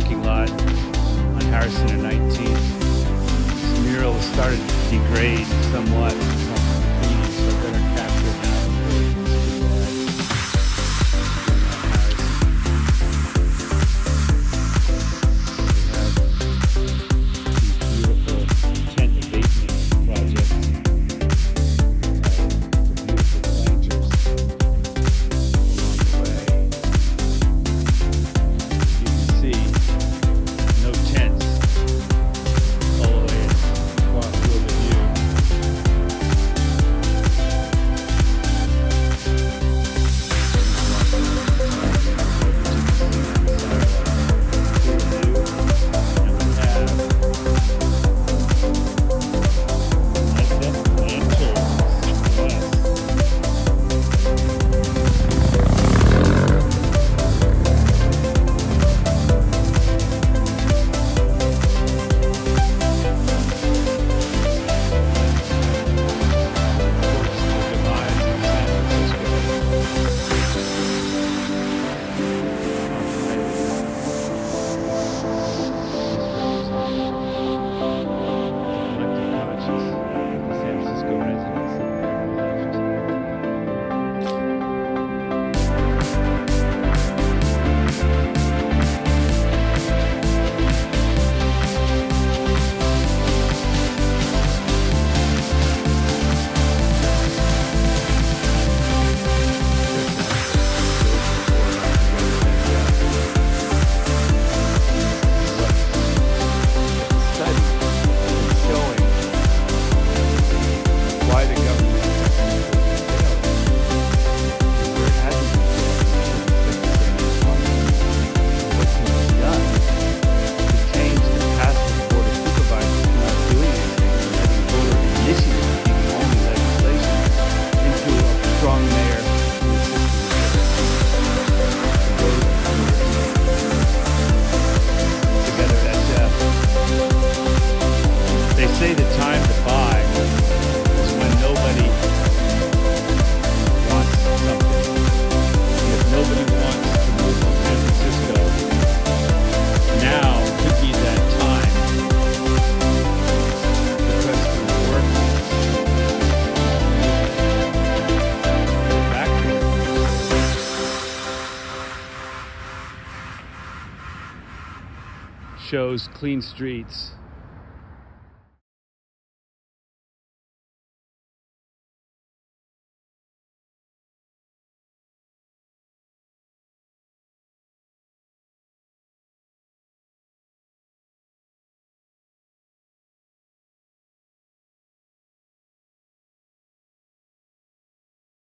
parking lot on Harrison and 19th. This mural is to degrade somewhat. Shows clean streets